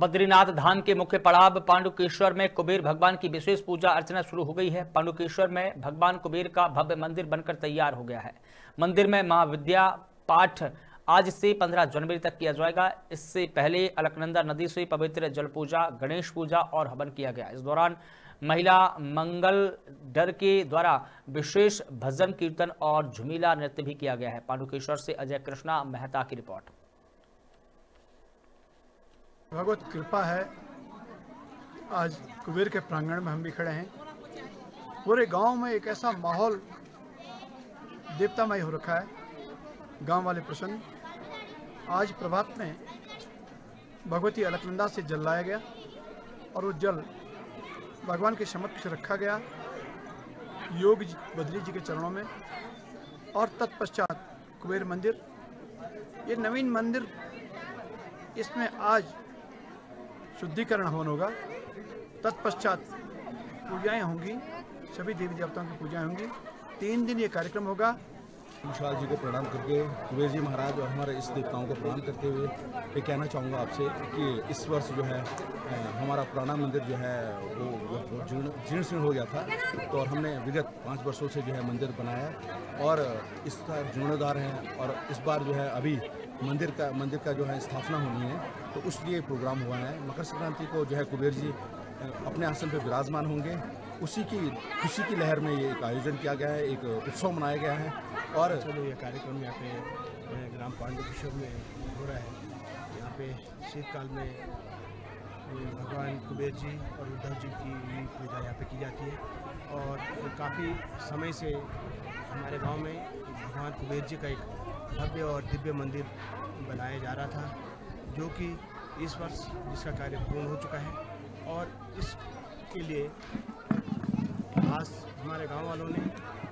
बद्रीनाथ धाम के मुख्य पड़ाव पांडुकेश्वर में कुबेर भगवान की विशेष पूजा अर्चना शुरू हो गई है। पांडुकेश्वर में भगवान कुबेर का भव्य मंदिर बनकर तैयार हो गया है। मंदिर में महाविद्या पाठ आज से 15 जनवरी तक किया जाएगा। इससे पहले अलकनंदा नदी से पवित्र जल पूजा, गणेश पूजा और हवन किया गया। इस दौरान महिला मंगल डर के द्वारा विशेष भजन, कीर्तन और झुमीला नृत्य भी किया गया है। पांडुकेश्वर से अजय कृष्णा मेहता की रिपोर्ट। भगवत कृपा है। आज कुबेर के प्रांगण में हम भी खड़े हैं। पूरे गाँव में एक ऐसा माहौल देवतामय हो रखा है, गाँव वाले प्रसन्न। आज प्रभात में भगवती अलकनंदा से जल लाया गया और वो जल भगवान के समक्ष रखा गया योग बद्री जी के चरणों में। और तत्पश्चात कुबेर मंदिर। ये नवीन मंदिर, इसमें आज शुद्धिकरण हवन होगा। तत्पश्चात पूजाएँ होंगी। सभी देवी देवताओं की पूजाएँ होंगी। तीन दिन ये कार्यक्रम होगा। विशाल जी को प्रणाम करके कुबेर जी महाराज और हमारे इस देवताओं को प्रणाम करते हुए ये कहना चाहूँगा आपसे कि इस वर्ष जो है हमारा पुराना मंदिर जो है वो, जीर्ण जीर्ण शीर्ण हो गया था। तो और हमने विगत पाँच वर्षों से जो है मंदिर बनाया और इसका जीर्णोद्धार है और इस बार जो है अभी मंदिर का मंदिर का जो है स्थापना होनी है। तो उसलिए प्रोग्राम हुआ है। मकर संक्रांति को जो है कुबेर जी अपने आसन पर विराजमान होंगे। उसी की खुशी की लहर में ये एक आयोजन किया गया है, एक उत्सव मनाया गया है और चलो, ये कार्यक्रम यहाँ पे ग्राम पांडुकेश्वर में हो रहा है। यहाँ पे शीतकाल में भगवान कुबेर जी और उद्धव जी की पूजा यहाँ पे की जाती है और काफ़ी समय से हमारे गाँव में भगवान कुबेर जी का एक भव्य और दिव्य मंदिर बनाया जा रहा था, जो कि इस वर्ष जिसका कार्य पूर्ण हो चुका है और इसके लिए हमारे गाँव वालों ने